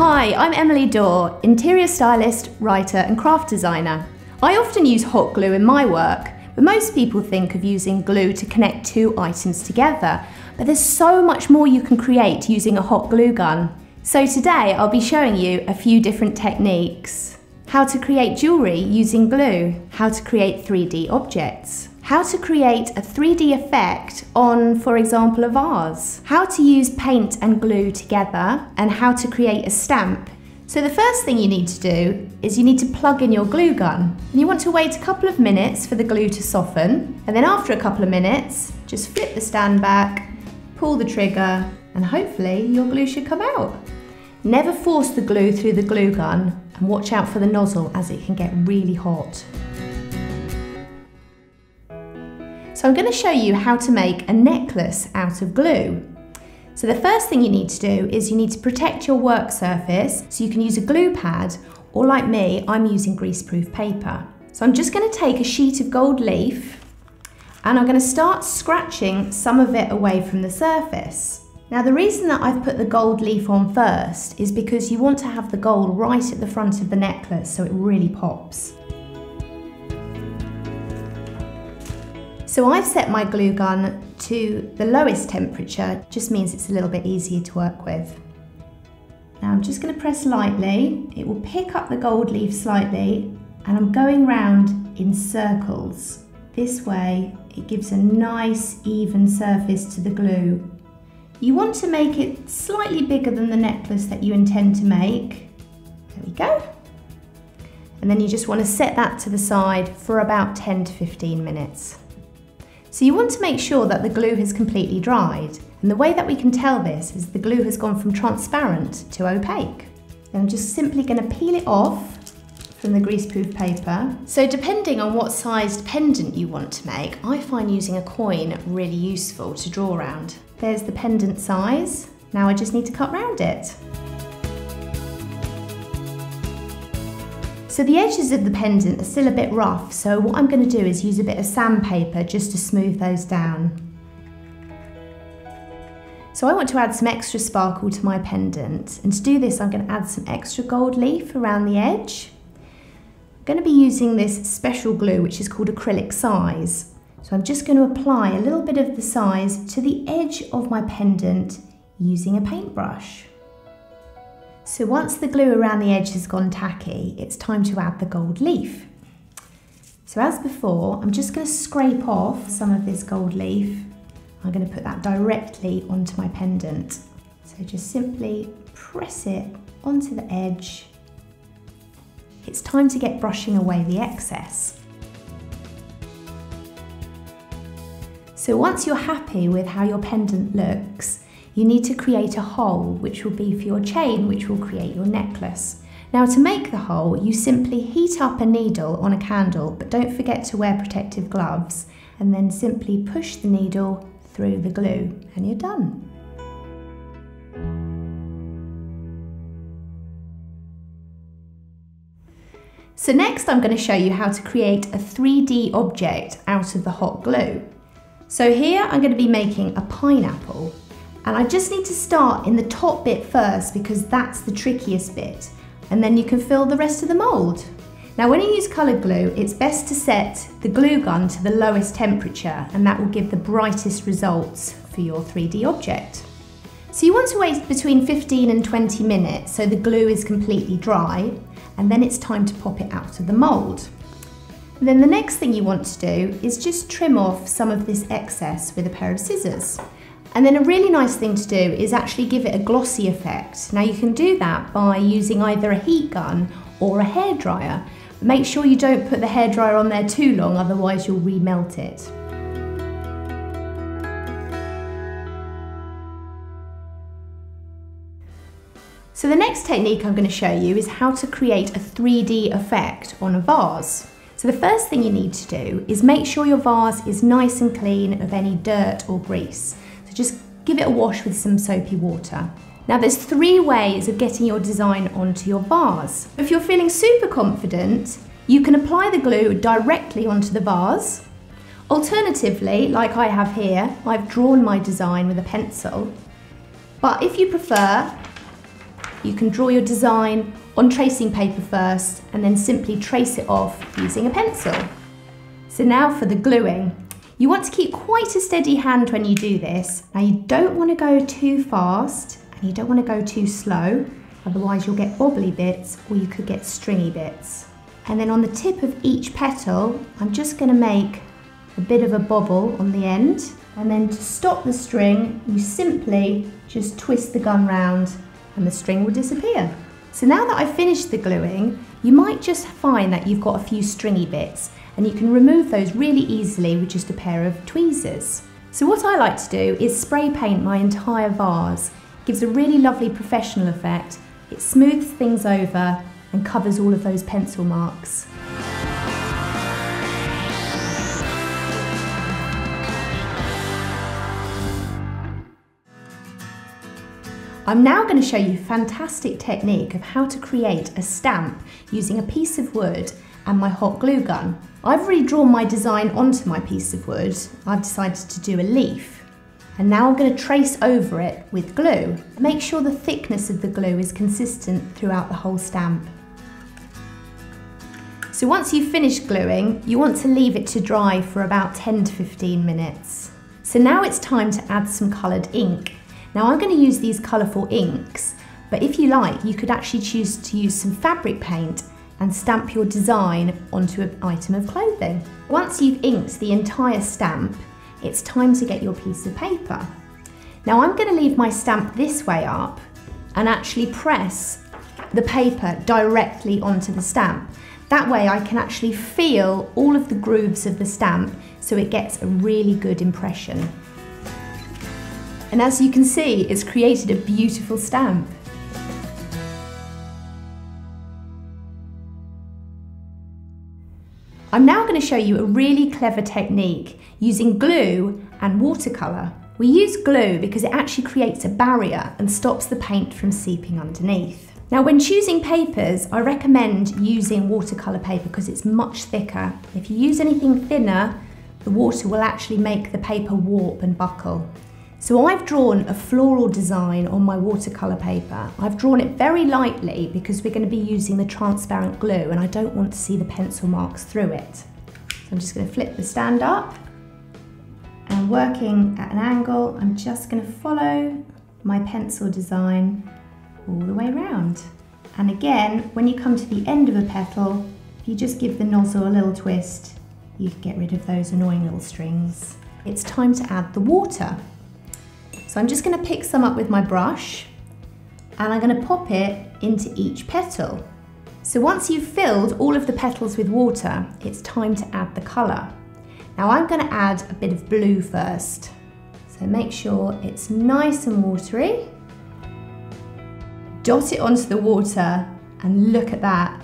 Hi, I'm Emily Dawe, interior stylist, writer and craft designer. I often use hot glue in my work, but most people think of using glue to connect two items together. But there's so much more you can create using a hot glue gun. So today I'll be showing you a few different techniques. How to create jewellery using glue, how to create 3D objects, how to create a 3D effect on, for example, a vase, how to use paint and glue together, and how to create a stamp. So the first thing you need to do is you need to plug in your glue gun. And you want to wait a couple of minutes for the glue to soften, and then after a couple of minutes, just flip the stand back, pull the trigger, and hopefully your glue should come out. Never force the glue through the glue gun and watch out for the nozzle as it can get really hot. So I'm going to show you how to make a necklace out of glue. So the first thing you need to do is you need to protect your work surface so you can use a glue pad or like me, I'm using greaseproof paper. So I'm just going to take a sheet of gold leaf and I'm going to start scratching some of it away from the surface. Now the reason that I've put the gold leaf on first is because you want to have the gold right at the front of the necklace so it really pops. So I've set my glue gun to the lowest temperature, just means it's a little bit easier to work with. Now I'm just going to press lightly, it will pick up the gold leaf slightly and I'm going round in circles. This way it gives a nice even surface to the glue. You want to make it slightly bigger than the necklace that you intend to make. There we go. And then you just want to set that to the side for about 10 to 15 minutes. So you want to make sure that the glue has completely dried. And the way that we can tell this is the glue has gone from transparent to opaque. And I'm just simply going to peel it off from the greaseproof paper. So depending on what sized pendant you want to make, I find using a coin really useful to draw around. There's the pendant size. Now I just need to cut round it. So the edges of the pendant are still a bit rough, so what I'm going to do is use a bit of sandpaper just to smooth those down. So I want to add some extra sparkle to my pendant, and to do this I'm going to add some extra gold leaf around the edge. I'm going to be using this special glue which is called acrylic size. So I'm just going to apply a little bit of the size to the edge of my pendant using a paintbrush. So once the glue around the edge has gone tacky, it's time to add the gold leaf. So as before, I'm just going to scrape off some of this gold leaf. I'm going to put that directly onto my pendant. So just simply press it onto the edge. It's time to get brushing away the excess. So once you're happy with how your pendant looks, you need to create a hole which will be for your chain which will create your necklace. Now to make the hole, you simply heat up a needle on a candle, but don't forget to wear protective gloves, and then simply push the needle through the glue, and you're done. So next I'm going to show you how to create a 3D object out of the hot glue. So here I'm going to be making a pineapple and I just need to start in the top bit first because that's the trickiest bit. And then you can fill the rest of the mould. Now when you use coloured glue, it's best to set the glue gun to the lowest temperature and that will give the brightest results for your 3D object. So you want to wait between 15 and 20 minutes so the glue is completely dry and then it's time to pop it out of the mould. Then the next thing you want to do is just trim off some of this excess with a pair of scissors. And then a really nice thing to do is actually give it a glossy effect. Now you can do that by using either a heat gun or a hairdryer. Make sure you don't put the hairdryer on there too long, otherwise you'll remelt it. So the next technique I'm going to show you is how to create a 3D effect on a vase. So the first thing you need to do is make sure your vase is nice and clean of any dirt or grease. Just give it a wash with some soapy water. Now there's three ways of getting your design onto your vase. If you're feeling super confident, you can apply the glue directly onto the vase. Alternatively, like I have here, I've drawn my design with a pencil. But if you prefer, you can draw your design on tracing paper first and then simply trace it off using a pencil. So now for the gluing. You want to keep quite a steady hand when you do this. Now you don't want to go too fast and you don't want to go too slow, otherwise you'll get bobbly bits or you could get stringy bits. And then on the tip of each petal, I'm just going to make a bit of a bobble on the end. And then to stop the string, you simply just twist the gun round and the string will disappear. So now that I've finished the gluing, you might just find that you've got a few stringy bits and you can remove those really easily with just a pair of tweezers. So what I like to do is spray paint my entire vase. It gives a really lovely professional effect. It smooths things over and covers all of those pencil marks. I'm now going to show you a fantastic technique of how to create a stamp using a piece of wood and my hot glue gun. I've redrawn my design onto my piece of wood. I've decided to do a leaf. And now I'm going to trace over it with glue. Make sure the thickness of the glue is consistent throughout the whole stamp. So once you've finished gluing, you want to leave it to dry for about 10 to 15 minutes. So now it's time to add some coloured ink. Now I'm going to use these colourful inks, but if you like, you could actually choose to use some fabric paint and stamp your design onto an item of clothing. Once you've inked the entire stamp, it's time to get your piece of paper. Now I'm going to leave my stamp this way up and actually press the paper directly onto the stamp. That way I can actually feel all of the grooves of the stamp so it gets a really good impression. And as you can see, it's created a beautiful stamp. I'm now going to show you a really clever technique using glue and watercolour. We use glue because it actually creates a barrier and stops the paint from seeping underneath. Now when choosing papers, I recommend using watercolour paper because it's much thicker. If you use anything thinner, the water will actually make the paper warp and buckle. So I've drawn a floral design on my watercolour paper. I've drawn it very lightly because we're going to be using the transparent glue and I don't want to see the pencil marks through it. So I'm just going to flip the stand up and working at an angle, I'm just going to follow my pencil design all the way around. And again, when you come to the end of a petal, if you just give the nozzle a little twist, you can get rid of those annoying little strings. It's time to add the water. So I'm just gonna pick some up with my brush and I'm gonna pop it into each petal. So once you've filled all of the petals with water, it's time to add the colour. Now I'm gonna add a bit of blue first. So make sure it's nice and watery dot it onto the water and look at that.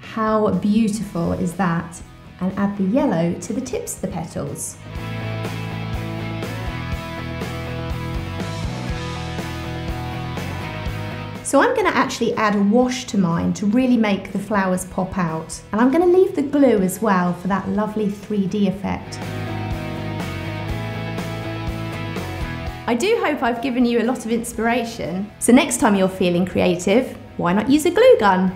How beautiful is that? And add the yellow to the tips of the petals. So I'm going to actually add a wash to mine to really make the flowers pop out. And I'm going to leave the glue as well for that lovely 3D effect. I do hope I've given you a lot of inspiration. So next time you're feeling creative, why not use a glue gun?